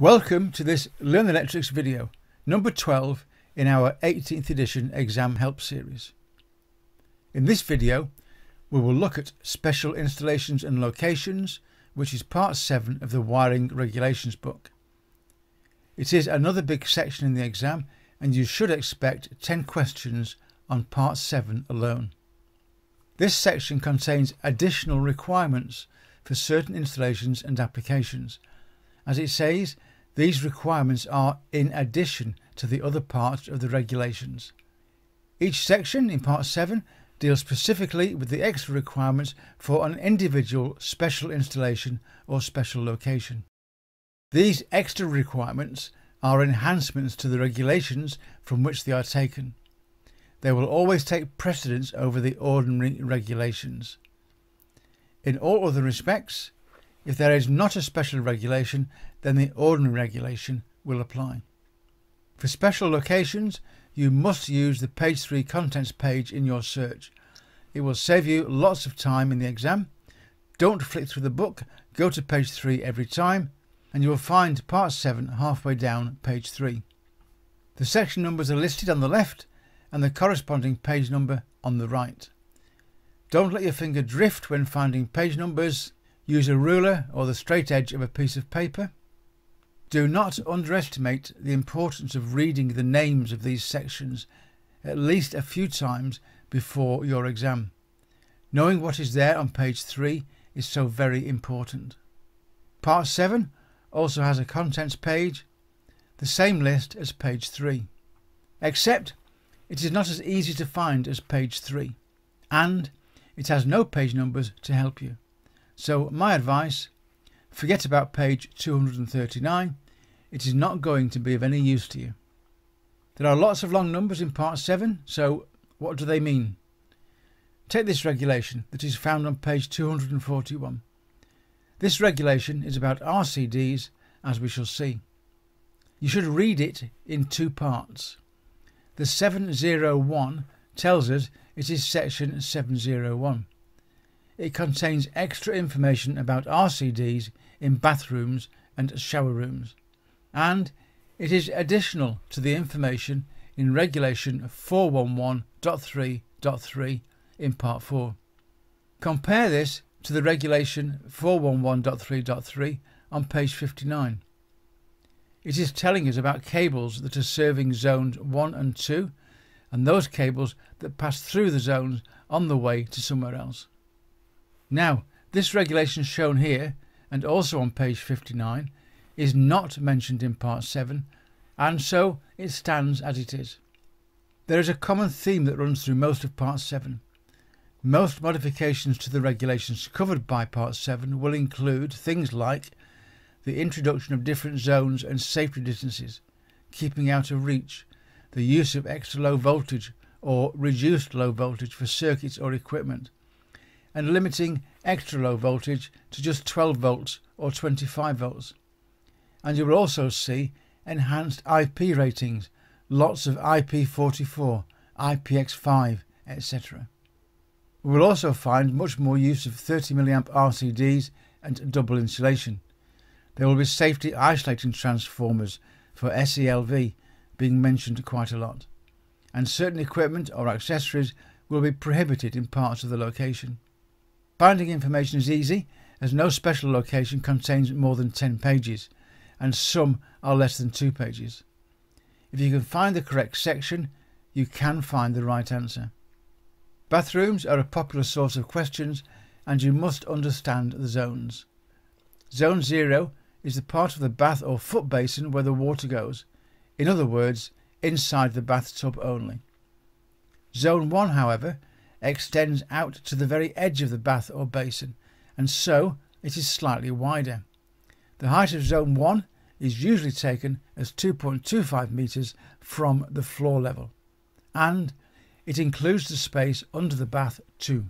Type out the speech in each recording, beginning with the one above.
Welcome to this Learn the Electrics video, number 12 in our 18th edition exam help series. In this video, we will look at special installations and locations, which is part 7 of the wiring regulations book. It is another big section in the exam and you should expect 10 questions on part 7 alone. This section contains additional requirements for certain installations and applications. As it says, these requirements are in addition to the other parts of the regulations. Each section in Part 7 deals specifically with the extra requirements for an individual special installation or special location. These extra requirements are enhancements to the regulations from which they are taken. They will always take precedence over the ordinary regulations. In all other respects, if there is not a special regulation, then the ordinary regulation will apply. For special locations, you must use the page 3 contents page in your search. It will save you lots of time in the exam. Don't flick through the book, go to page 3 every time, and you will find part 7 halfway down page 3. The section numbers are listed on the left and the corresponding page number on the right. Don't let your finger drift when finding page numbers Use a ruler or the straight edge of a piece of paper. Do not underestimate the importance of reading the names of these sections at least a few times before your exam. Knowing what is there on page 3 is so very important. Part 7 also has a contents page, the same list as page 3, except it is not as easy to find as page 3, and it has no page numbers to help you. So my advice, forget about page 239. It is not going to be of any use to you. There are lots of long numbers in part 7, so what do they mean? Take this regulation that is found on page 241. This regulation is about RCDs, as we shall see. You should read it in two parts. The 701 tells us it is section 701 it contains extra information about RCDs in bathrooms and shower rooms, and it is additional to the information in Regulation 411.3.3 in Part 4. Compare this to the Regulation 411.3.3 on page 59. It is telling us about cables that are serving zones 1 and 2 and those cables that pass through the zones on the way to somewhere else. Now, this regulation shown here, and also on page 59, is not mentioned in Part 7, and so it stands as it is. There is a common theme that runs through most of Part 7. Most modifications to the regulations covered by Part 7 will include things like the introduction of different zones and safety distances, keeping out of reach, the use of extra low voltage or reduced low voltage for circuits or equipment, and limiting extra low voltage to just 12 volts or 25 volts. And you will also see enhanced IP ratings, lots of IP44, IPX5, etc. We will also find much more use of 30 mA RCDs and double insulation. There will be safety isolating transformers for SELV being mentioned quite a lot, and certain equipment or accessories will be prohibited in parts of the location. Finding information is easy, as no special location contains more than 10 pages, and some are less than 2 pages. If you can find the correct section, you can find the right answer. Bathrooms are a popular source of questions, and you must understand the zones. Zone 0 is the part of the bath or foot basin where the water goes, in other words, inside the bathtub only. Zone 1, however, extends out to the very edge of the bath or basin, and so it is slightly wider. The height of zone 1 is usually taken as 2.25 metres from the floor level, and it includes the space under the bath too.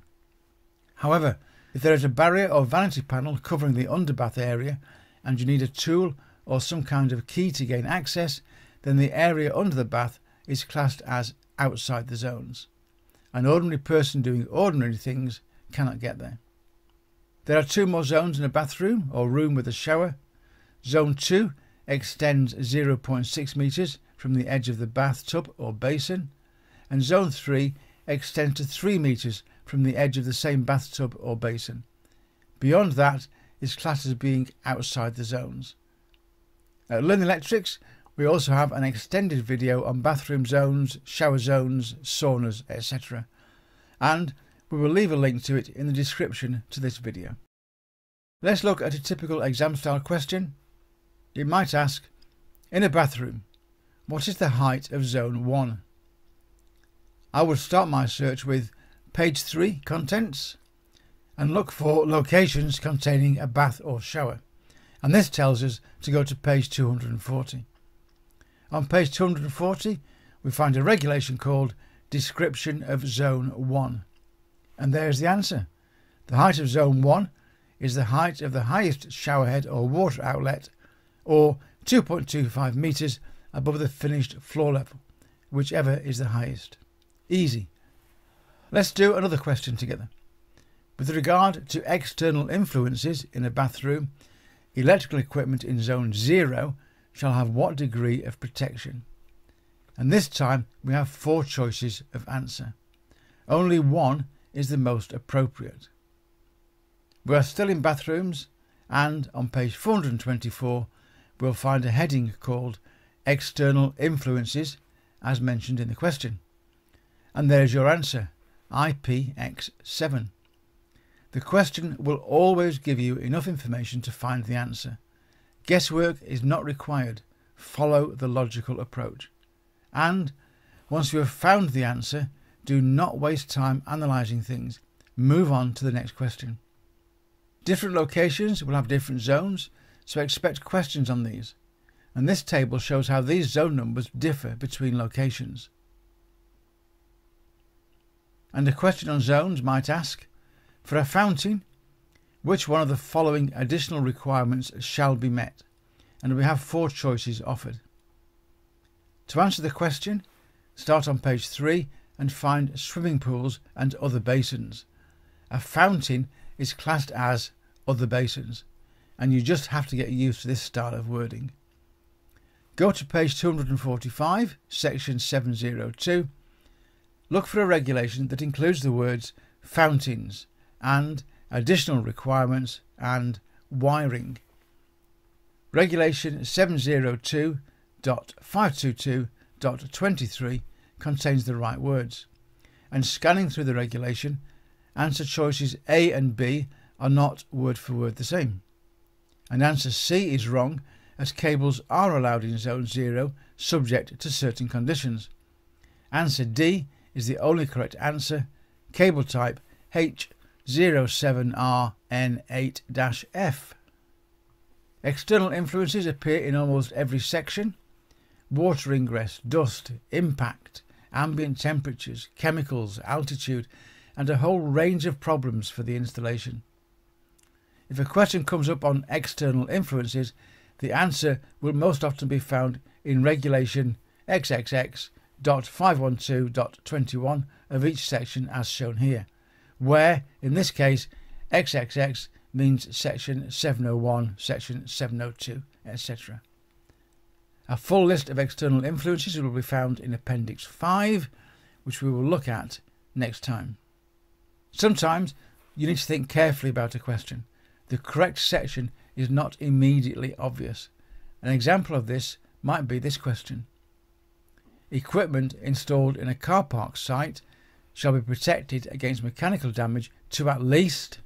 However, if there is a barrier or vanity panel covering the underbath area and you need a tool or some kind of key to gain access, then the area under the bath is classed as outside the zones. An ordinary person doing ordinary things cannot get there. There are two more zones in a bathroom or room with a shower. Zone 2 extends 0.6 metres from the edge of the bathtub or basin, and Zone 3 extends to 3 metres from the edge of the same bathtub or basin. Beyond that is classed as being outside the zones. At Learn Electrics, we also have an extended video on bathroom zones, shower zones, saunas, etc. And we will leave a link to it in the description to this video. Let's look at a typical exam style question. It might ask, in a bathroom, what is the height of zone 1? I would start my search with page 3 contents and look for locations containing a bath or shower. And this tells us to go to page 240. On page 240 we find a regulation called Description of Zone 1. And there's the answer. The height of Zone 1 is the height of the highest showerhead or water outlet or 2.25 metres above the finished floor level, whichever is the highest. Easy. Let's do another question together. With regard to external influences in a bathroom, electrical equipment in zone 0 shall have what degree of protection? And this time we have four choices of answer. Only one is the most appropriate. We are still in bathrooms and on page 424 we'll find a heading called External Influences as mentioned in the question. And there's your answer, IPX7. The question will always give you enough information to find the answer. Guesswork is not required. Follow the logical approach. And once you have found the answer, do not waste time analysing things. Move on to the next question. Different locations will have different zones, so expect questions on these. And this table shows how these zone numbers differ between locations. And a question on zones might ask, for a fountain, which one of the following additional requirements shall be met? And we have four choices offered. To answer the question, start on page 3 and find swimming pools and other basins. A fountain is classed as other basins, and you just have to get used to this style of wording. Go to page 245, section 702. Look for a regulation that includes the words fountains and additional requirements and wiring. Regulation 702.522.23 contains the right words, and scanning through the regulation, answer choices A and B are not word for word the same. And answer C is wrong as cables are allowed in zone 0 subject to certain conditions. Answer D is the only correct answer, cable type H 07RN8-F. External influences appear in almost every section. Water ingress, dust, impact, ambient temperatures, chemicals, altitude, and a whole range of problems for the installation. If a question comes up on external influences, the answer will most often be found in regulation XXX.512.21 of each section as shown here where, in this case, XXX means section 701, section 702, etc. A full list of external influences will be found in Appendix 5, which we will look at next time. Sometimes you need to think carefully about a question. The correct section is not immediately obvious. An example of this might be this question. Equipment installed in a car park site shall be protected against mechanical damage to at least,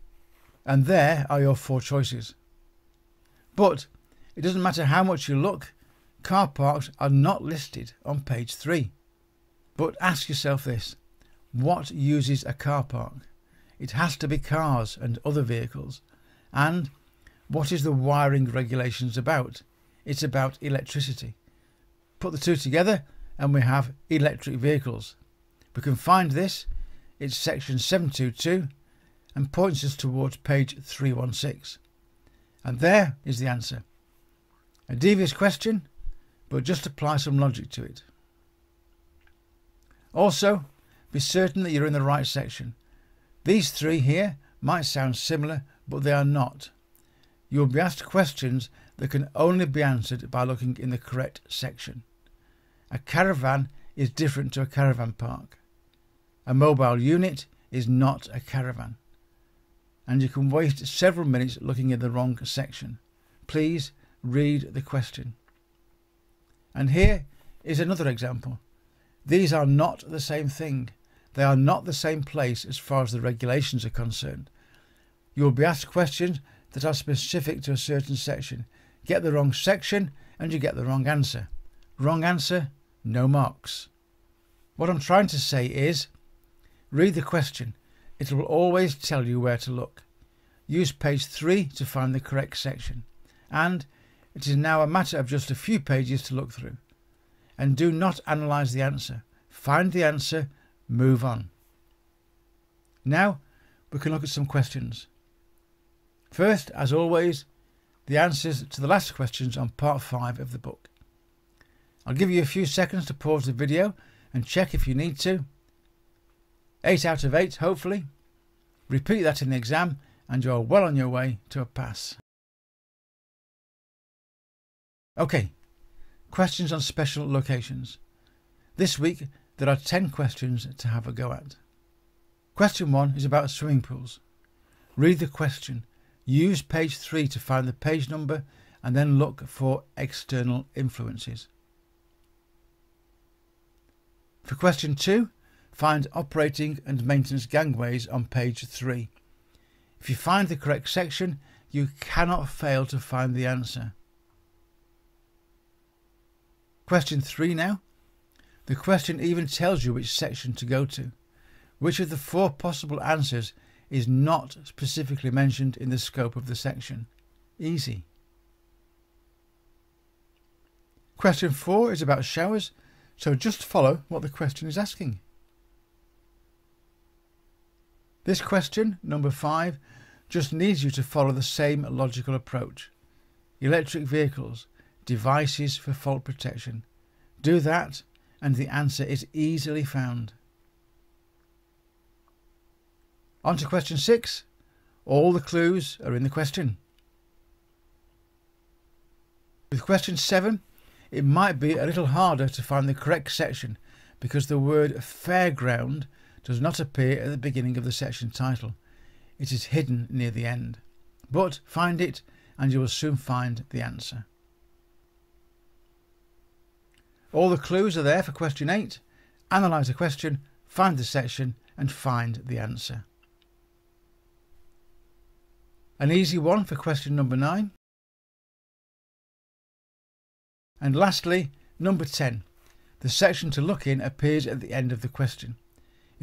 and there are your four choices. But it doesn't matter how much you look, car parks are not listed on page 3. But ask yourself this what uses a car park? It has to be cars and other vehicles. And what is the wiring regulations about? It's about electricity. Put the two together and we have electric vehicles. We can find this, it's section 722 and points us towards page 316. And there is the answer. A devious question, but just apply some logic to it. Also, be certain that you're in the right section. These three here might sound similar, but they are not. You will be asked questions that can only be answered by looking in the correct section. A caravan is different to a caravan park. A mobile unit is not a caravan. And you can waste several minutes looking in the wrong section. Please read the question. And here is another example. These are not the same thing. They are not the same place as far as the regulations are concerned. You will be asked questions that are specific to a certain section. Get the wrong section and you get the wrong answer. Wrong answer, no marks. What I'm trying to say is read the question. It will always tell you where to look. Use page 3 to find the correct section. And it is now a matter of just a few pages to look through. And do not analyse the answer. Find the answer, move on. Now we can look at some questions. First, as always, the answers to the last questions on part 5 of the book. I'll give you a few seconds to pause the video and check if you need to. 8 out of 8, hopefully. Repeat that in the exam and you're well on your way to a pass. Okay, questions on special locations. This week there are 10 questions to have a go at. Question 1 is about swimming pools. Read the question Use page 3 to find the page number and then look for external influences. For question 2, find operating and maintenance gangways on page 3. If you find the correct section, you cannot fail to find the answer. Question 3 now. The question even tells you which section to go to. Which of the four possible answers is not specifically mentioned in the scope of the section. Easy. Question 4 is about showers, so just follow what the question is asking. This question, number 5, just needs you to follow the same logical approach. Electric vehicles, devices for fault protection. Do that and the answer is easily found. On to question six. All the clues are in the question. With question seven, it might be a little harder to find the correct section because the word fairground does not appear at the beginning of the section title. It is hidden near the end. But find it and you will soon find the answer. All the clues are there for question 8. Analyse the question, find the section and find the answer. An easy one for question number 9. And lastly, number 10. The section to look in appears at the end of the question.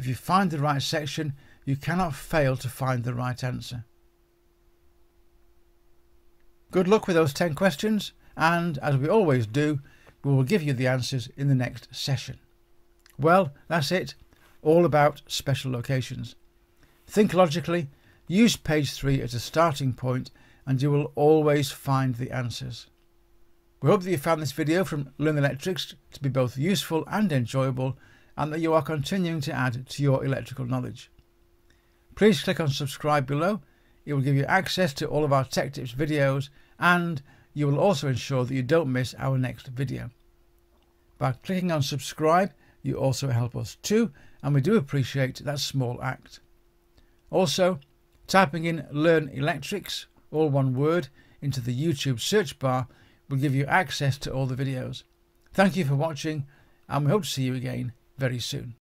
If you find the right section, you cannot fail to find the right answer. Good luck with those 10 questions, and as we always do, we will give you the answers in the next session. Well, that's it. All about special locations. Think logically Use page 3 as a starting point and you will always find the answers. We hope that you found this video from Learn Electrics to be both useful and enjoyable and that you are continuing to add to your electrical knowledge. Please click on subscribe below. It will give you access to all of our Tech Tips videos and you will also ensure that you don't miss our next video. By clicking on subscribe, you also help us too, and we do appreciate that small act. Also, Typing in Learn Electrics, all one word, into the YouTube search bar will give you access to all the videos. Thank you for watching and we hope to see you again very soon.